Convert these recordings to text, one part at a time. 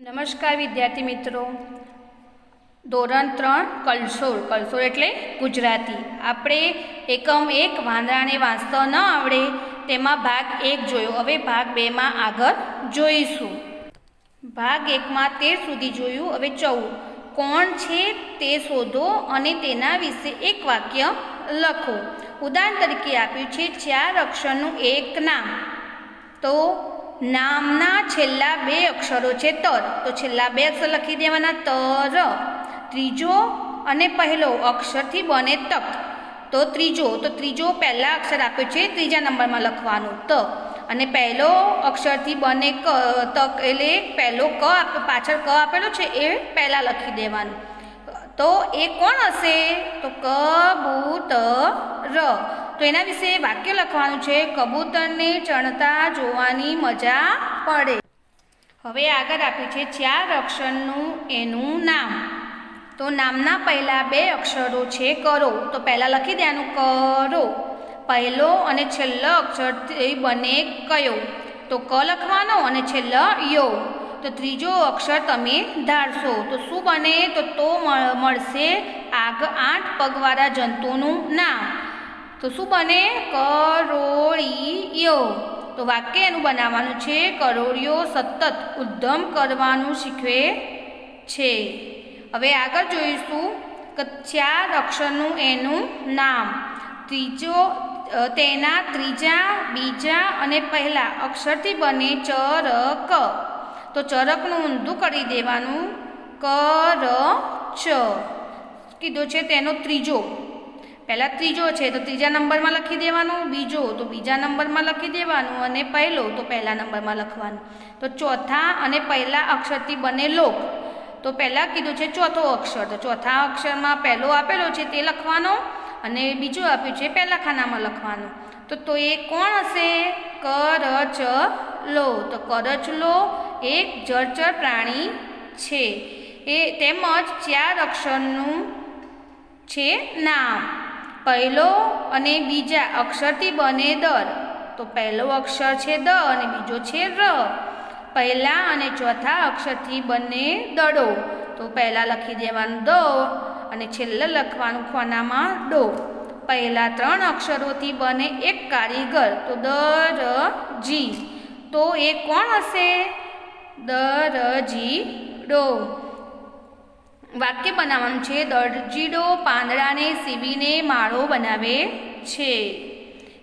નમસ્કાર વિદ્યાર્થી મિત્રો. ધોરણ ત્રણ કલસોર કલસોર એટલે ગુજરાતી. આપણે એકમ એક વાંદરાને વાંચતા ન આવડે તેમાં ભાગ એક જોયો. હવે ભાગ બેમાં આગળ જોઈશું. ભાગ એકમાં તેર સુધી જોયું. હવે ચૌદ. કોણ છે તે શોધો અને તેના વિશે એક વાક્ય લખો. ઉદાહરણ તરીકે આપ્યું છે, ચાર અક્ષરનું એક નામ. તો નામના છેલ્લા બે અક્ષરો છે તર. તો છેલ્લા બે અક્ષર લખી દેવાના તર. ત્રીજો અને પહેલો અક્ષરથી બને તક. તો ત્રીજો તો ત્રીજો પહેલા અક્ષર આપ્યો છે, ત્રીજા નંબરમાં લખવાનું ત. અને પહેલો અક્ષરથી બને ક, તક એટલે પહેલો ક પાછળ ક આપેલો છે, એ પહેલાં લખી દેવાનું. તો એ કોણ હશે? તો કબૂતર તો એના વિશે વાક્ય લખવાનું છે, કબૂતરને ચણતા જોવાની મજા પડે. હવે આગળ આપ્યું છે, ચાર અક્ષરનું એનું નામ. તો નામના પહેલા બે અક્ષરો છે, કરો. તો પહેલાં લખી દેવાનું, કરો. પહેલો અને છેલ્લો અક્ષર બને કયો. તો ક લખવાનો અને છેલ્લો યો. તો ત્રીજો અક્ષર તમે ધારશો. તો શું બને? તો તો મળશે આગ આઠ પગવાળા જંતુનું નામ. તો શું બને? કરોળિયો. તો વાક્ય એનું બનાવવાનું છે, કરોળિયો સતત ઉદ્ધમ કરવાનું શીખવે છે. હવે આગળ જોઈશું કે ચાર અક્ષરનું એનું નામ. ત્રીજો તેના ત્રીજા, બીજા અને પહેલા અક્ષરથી બને ચરક. તો ચરકનું ઊંધું કરી દેવાનું. કર, ચ. કીધો છે તેનો ત્રીજો. પહેલાં ત્રીજો છે, તો ત્રીજા નંબરમાં લખી દેવાનું. બીજો, તો બીજા નંબરમાં લખી દેવાનું. અને પહેલો, તો પહેલા નંબરમાં લખવાનું. તો ચોથા અને પહેલા અક્ષરથી બને લોક. તો પહેલાં કીધું છે ચોથો અક્ષર. તો ચોથા અક્ષરમાં પહેલો આપેલો છે તે લખવાનો. અને બીજું આપ્યું છે પહેલા ખાનામાં લખવાનું. તો તો એ કોણ હશે? કરચલો તો કરચલો એક જળચર પ્રાણી છે. એ તેમજ ચાર અક્ષરનું છે નામ. પહેલો અને બીજા અક્ષરથી બને દર. તો પહેલો અક્ષર છે દ અને બીજો છે ર. પહેલા અને ચોથા અક્ષરથી બને દડો. તો પહેલાં લખી દેવાનું દ અને છેલ્લે લખવાનું ખોનામાં ડો. પહેલા ત્રણ અક્ષરોથી બને એક કારીગર. તો દ, ર, જી. તો એ કોણ હશે? દરજી ડો. વાક્ય બનાવવાનું છે. દરજીડો પાંદડાને સીવીને માળો બનાવે છે.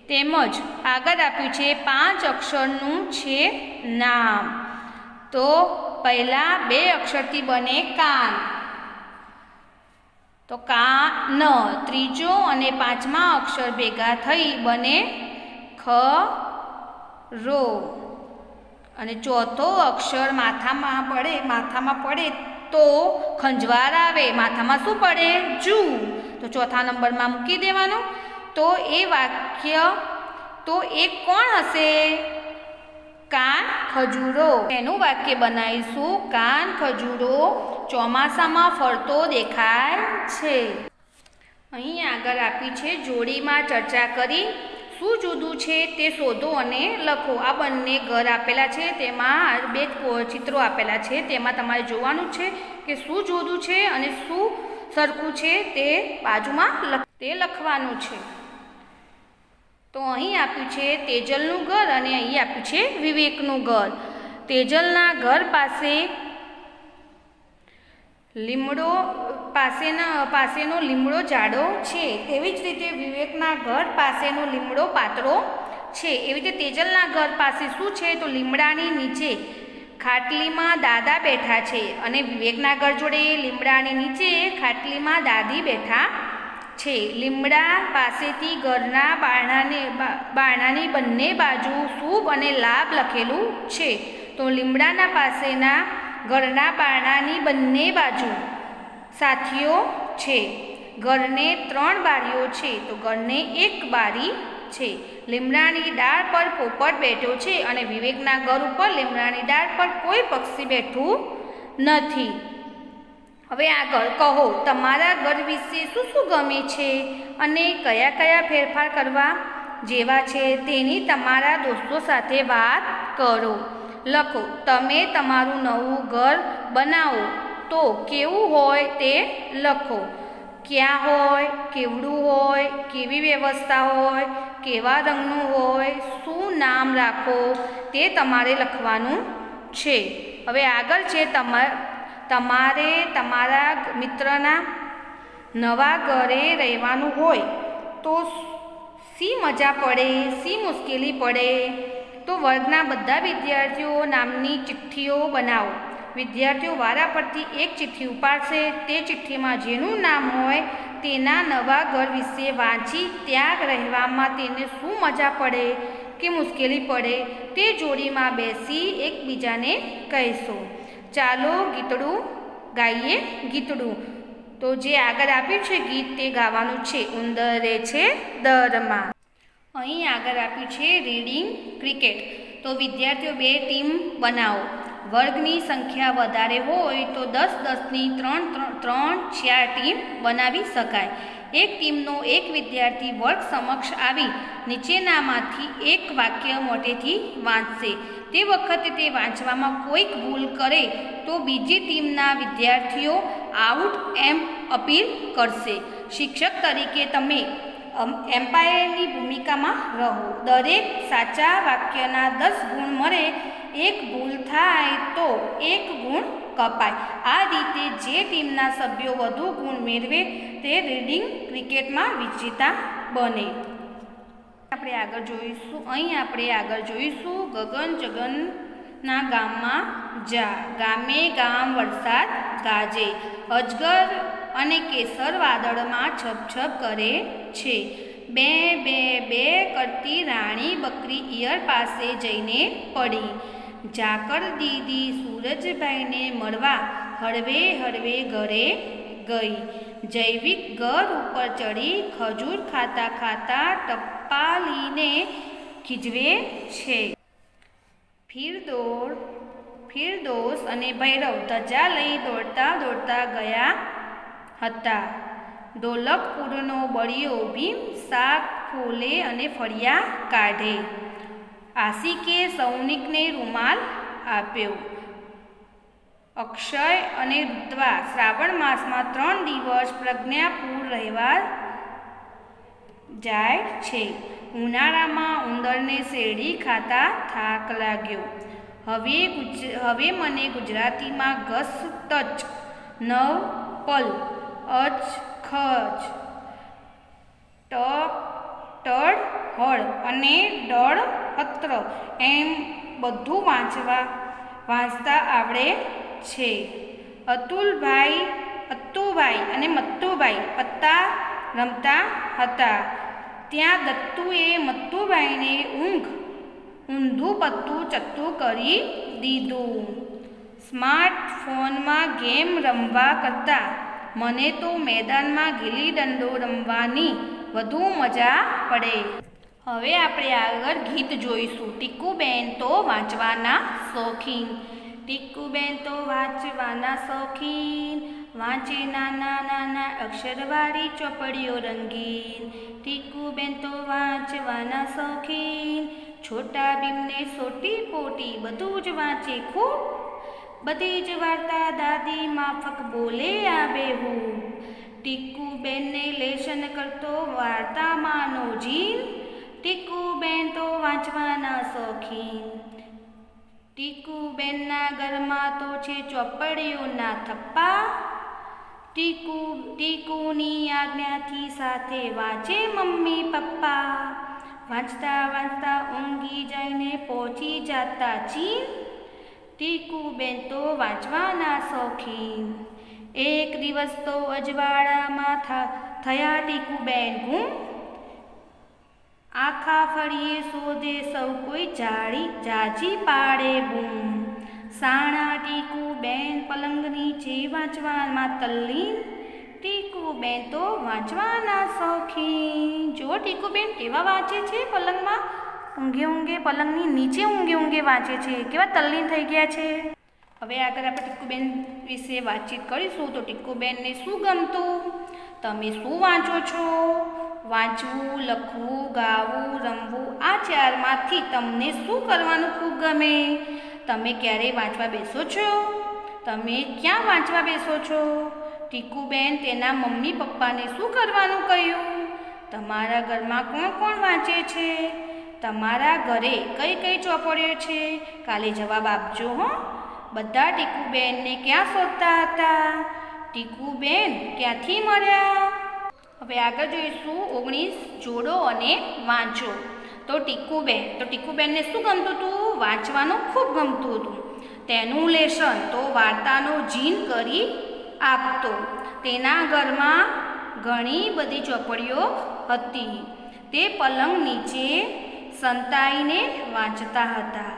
તેમજ આગળ આપ્યું છે, પાંચ અક્ષરનું છે નામ. તો પહેલાં બે અક્ષરથી બને કાન. તો કા ન ત્રીજો અને પાંચમા અક્ષર ભેગા થઈ બને ખ, રો. અને ચોથો અક્ષર માથામાં પડે માથામાં પડે તો ખંજવાર આવે, માથામાં શું પડે? જુ. તો ચોથા નંબરમાં મૂકી દેવાનું. તો એ વાક્ય, તો એ કોણ હશે? કાન ખજૂરો. એનું વાક્ય બનાવીશું. કાન ખજૂરો ચોમાસામાં ફરતો દેખાય છે. અહીં આગળ આપી છે, જોડીમાં ચર્ચા કરી. શું જુદું છે તે શોધો અને લખો. આ બંને ઘર આપેલા છે, તેમાં બે ચિત્રો આપેલા છે, તેમાં તમારે જોવાનું છે કે શું જુદું છે અને શું સરખું છે તે બાજુમાં તે લખવાનું છે. તો અહીં આપ્યું છે તેજલનું ઘર અને અહીં આપ્યું છે વિવેકનું ઘર. તેજલના ઘર પાસે લીમડો પાસેના, પાસેનો લીમડો જાડો છે. તેવી જ રીતે વિવેકના ઘર પાસેનો લીમડો પાતળો છે. એવી રીતે તેજલના ઘર પાસે શું છે તો લીમડાની નીચે ખાટલીમાં દાદા બેઠા છે અને વિવેકના ઘર જોડે લીમડાની નીચે ખાટલીમાં દાદી બેઠા છે. લીમડા પાસેથી ઘરના બારણાને બારણાની બંને બાજુ શુભ અને લાભ લખેલું છે. તો લીમડાના પાસેના ઘરના બારણાની બંને બાજુ સાથીઓ છે, ઘરને ત્રણ બારીઓ છે, તો ઘરને એક બારી છે. લીમડાની ડાળ પર પોપટ બેઠો છે અને વિવેકના ઘર ઉપર લીમડાની ડાળ પર કોઈ પક્ષી બેઠું નથી. હવે આગળ કહો, તમારા ઘર વિશે શું શું ગમે છે અને કયા કયા ફેરફાર કરવા જેવા છે તેની તમારા દોસ્તો સાથે વાત કરો. લખો, તમે તમારું નવું ઘર બનાવો. તો કેવું હોય તે લખો. ક્યાં હોય, કેવડું હોય, કેવી વ્યવસ્થા હોય, કેવા રંગનું હોય, શું નામ રાખો, તે તમારે લખવાનું છે. હવે આગળ છે તમારે તમારા મિત્રના નવા ઘરે રહેવાનું હોય, તો સી મજા પડે સી મુશ્કેલી પડે? તો વર્ગના બધા વિદ્યાર્થીઓ નામની ચિઠ્ઠીઓ બનાવો. વિદ્યાર્થીઓ વારા પરથી એક ચિઠ્ઠી ઉપાડશે. તે ચિઠ્ઠીમાં જેનું નામ હોય તેના નવા ઘર વિશે વાંચી ત્યાં રહેવામાં તેને શું મજા પડે, કે મુશ્કેલી પડે, તે જોડીમાં બેસી એકબીજાને કહેશો. ચાલો ગીતડું ગાઈએ ગીતડું. તો જે આગળ આપ્યું છે ગીત તે ગાવાનું છે. ઉંદરે છે દરમાં. અહીં આગળ આપ્યું છે રીડિંગ ક્રિકેટ. તો વિદ્યાર્થીઓ બે ટીમ બનાવો. વર્ગની સંખ્યા વધારે હોય તો દસ દસની ત્રણ ત્રણ ચાર ટીમ બનાવી શકાય. એક ટીમનો એક વિદ્યાર્થી વર્ગ સમક્ષ આવી નીચેનામાંથી એક વાક્ય મોટેથી વાંચશે. તે વખતે તે વાંચવામાં કોઈક ભૂલ કરે તો બીજી ટીમના વિદ્યાર્થીઓ આઉટ એમ અપીલ કરશે. શિક્ષક તરીકે તમે એમ્પાયરની ભૂમિકામાં રહો. દરેક સાચા વાક્યના દસ ગુણ મળે, એક ભૂલ થાય તો એક ગુણ કપાય. આ રીતે જે ટીમના સભ્યો વધુ ગુણ મેળવે, તે રીડિંગ ક્રિકેટમાં વિજેતા બને. આપણે આગળ જોઈશું, અહીં આપણે આગળ જોઈશું. ગગન જગનના ગામમાં જા, ગામે ગામ વરસાદ ગાજે. અજગર અને કેસર વાદળમાં છપછપ કરે છે. બે બે બે કરતી રાણી બકરી ઈયર પાસે જઈને પડી. ઝાકર દીદી સૂરજભાઈને મળવા હળવે હળવે ઘરે ગઈ. જૈવિક ઘર ઉપર ચડી ખજૂર ખાતા ખાતા ટપાલીને ખીજવે છે. ફિરદોર, ફિરદોસ અને ભૈરવ ધજા લઈ દોડતા દોડતા ગયા હતા. ઢોલકપુરનો બળિયો ભીમ શાક ફોલે અને ફળિયા કાઢે. આશિકે સૌનિકને રૂમાલ આપ્યો. અક્ષય અને ઋત્વા શ્રાવણ માસમાં ત્રણ દિવસ પ્રજ્ઞાપુર રહેવા જાય છે. ઉનાળામાં ઉંદરને શેરડી ખાતા થાક લાગ્યો. હવે હવે મને ગુજરાતીમાં ઘસ ટચ નવ પલ અચ ખચ ટ ટળ, હળ અને ડળ પત્ર એમ બધું વાંચવા, વાંચતા આવડે છે. અતુલભાઈ, અત્તુભાઈ અને મત્તુભાઈ પત્તા રમતા હતા. ત્યાં દત્તુએ મત્તુભાઈને ઊંઘ, ઊંધું પત્તું ચત્તું કરી દીધું. સ્માર્ટફોનમાં ગેમ રમવા કરતાં મને તો મેદાનમાં ગીલી દંડો રમવાની વધુ મજા પડે. હવે આપણે આગળ ગીત જોઈશું. ટીકુબેન તો વાંચવાના શોખીન. ટીકુબેન તો વાંચવાના શોખીન. વાંચે નાના નાના અક્ષરવાળી ચોપડીઓ રંગીન. ટીકુબેન તો વાંચવાના શોખીન. છોટા ભીમને સોટી પોટી બધું જ વાંચે ખૂબ બધી જ વાર્તા દાદી માફક બોલે આવે હું. ટીકુબેનને લેશન કરતો વાર્તામાંનો જીન. ટીકુબેન તો વાંચવાના શોખીન. ટીકુબેનના ઘરમાં તો છે ચોપડીઓના થપ્પા. ટીકુ, ટીકુની આજ્ઞાથી સાથે વાંચે મમ્મી પપ્પા. વાંચતા વાંચતા ઊંઘી જઈને પહોંચી જતા ચીન. ટીકુબેન તો વાંચવાના શોખીન. એક દિવસ તો અજવાળામાં થયા ટીકુબેન ગુમ. આખા ફળીએ શોધે સૌ કોઈ જાળી જાજી પાડે બૂમ. સાણા ટીકુ બેન પલંગ નીચે વાંચવામાં તલ્લીન. ટીકુબેન તો વાંચવાના શોખીન. જો ટીકુબેન કેવા વાંચે છે પલંગમાં? ઊંઘે ઊંઘે પલંગની નીચે ઊંઘે ઊંઘે વાંચે છે. કેવા તલ્લીન થઈ ગયા છે. હવે આગળ આપણે ટીકુબેન વિશે વાતચીત કરીશું. તો ટીકુબેનને શું ગમતું? તમે શું વાંચો છો? વાંચવું, લખવું, ગાવું, રમવું, આ ચારમાંથી તમને શું કરવાનું ખૂબ ગમે? તમે ક્યારેય વાંચવા બેસો છો? તમે ક્યાં વાંચવા બેસો છો? ટીકુબેન તેના મમ્મી પપ્પાને શું કરવાનું કહ્યું? તમારા ઘરમાં કોણ કોણ વાંચે છે? તમારા ઘરે કઈ કઈ ચોપડીઓ છે? કાલે જવાબ આપજો હો. બધા ટીકુબેનને ક્યાં શોધતા હતા? ટીકુબેન ક્યાંથી મળ્યા? હવે આગળ જોઈશું ઓગણીસ જોડો અને વાંચો. તો ટીકુબેન, તો ટીકુબેનને શું ગમતું હતું? વાંચવાનું ખૂબ ગમતું હતું. તેનું લેશન, તો વાર્તાનો જીન કરી આપતો. તેના ઘરમાં ઘણી બધી ચોપડીઓ હતી. તે પલંગ નીચે સંતાઈને વાંચતા હતા.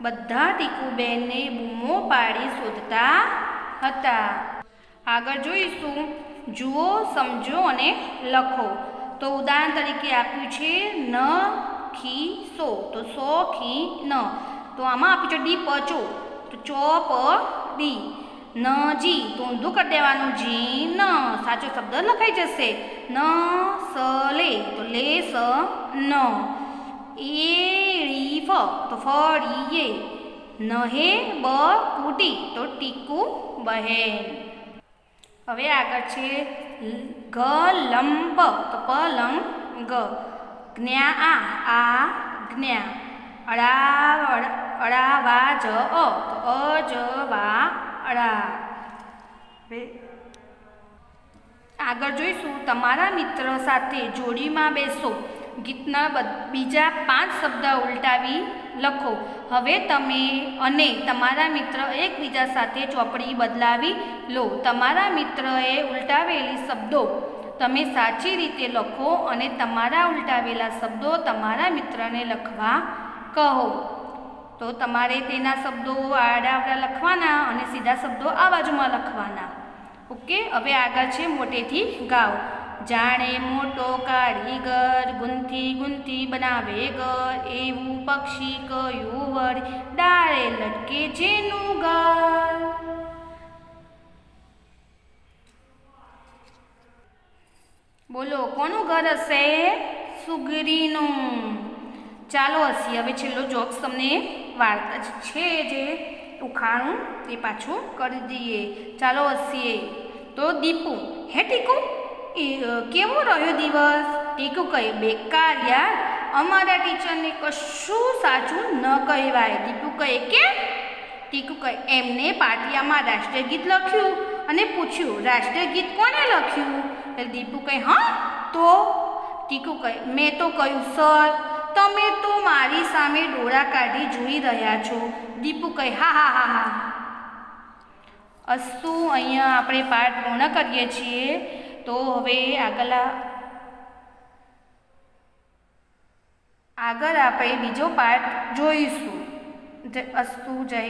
બધા ટીકુબેનને બૂમો પાડી શોધતા હતા. આગળ જોઈશું. જુઓ, સમજો અને લખો. તો ઉદાહરણ તરીકે આપ્યું છે, ન, ખી, સો. તો સો, ખી, ન. તો આમાં આપ્યું છે ડી પચો તો ચો, પ, ડી. ન, જી. તો ઊંધું કરી દેવાનું. જી, ન. સાચો શબ્દ લખાઈ જશે. ન, સ, લે. તો લે, સ, ન. એ રી ફ તો ફ રી એ નહે બ કુટી તો ટીકુ બહેન હવે આગળ છે ગ લંબ તો પલંગ જ્ઞા આ આ, જ્ઞા. અડા અડા વા જ અ, તો અ, જ, વા, અડા. આગળ જોઈશું. તમારા મિત્ર સાથે જોડીમાં બેસો. ગીતના બીજા પાંચ શબ્દ ઉલટાવી લખો. હવે તમે અને તમારા મિત્ર એકબીજા સાથે ચોપડી બદલાવી લો. તમારા મિત્રએ ઉલટાવેલી શબ્દો તમે સાચી રીતે લખો અને તમારા ઉલટાવેલા શબ્દો તમારા મિત્રને લખવા કહો. તો તમારે તેના શબ્દો આડાવડા લખવાના અને સીધા શબ્દો આ બાજુમાં લખવાના. ઓકે? હવે આગળ છે મોટેથી ગાઓ. જાણે મોટો કારીગર ગુંથી ગુંથી બનાવે ઘર, એવું પક્ષી કયું વર ડાળે લટકે જેનું ઘર બોલો, કોનું ઘર હશે? સુગરીનું. ચાલો હસી, હવે છેલ્લો જોક્સ તમને વાર્તા છે જે ઉખાણું એ પાછું કરી દઈએ. ચાલો હસીએ. તો દીપુ, હે ટીકું? કેવો રહ્યો દિવસ? ટીકુ કહે બેકાર યાર. અમારા ટીચરને કશું સાચું ન કહેવાય. દીપુ કહે કે? ટીકુ કહે એમને પાટિયામાં ગીત લખ્યું અને પૂછ્યું, રાષ્ટ્રીય ગીત કોને લખ્યું? એટલે દીપુ કહે હા, તો? ટીકુ કહે મેં તો કહ્યું, સર, તમે તો મારી સામે ડોળા કાઢી જોઈ રહ્યા છો. દીપુ કહે હા હા હા હા. અસ્તુ, અહીંયા આપણે પાઠ પૂર્ણ કરીએ છીએ. તો હવે આગલા આગળ આપણે બીજો પાઠ જોઈશું. અસ્તુ જય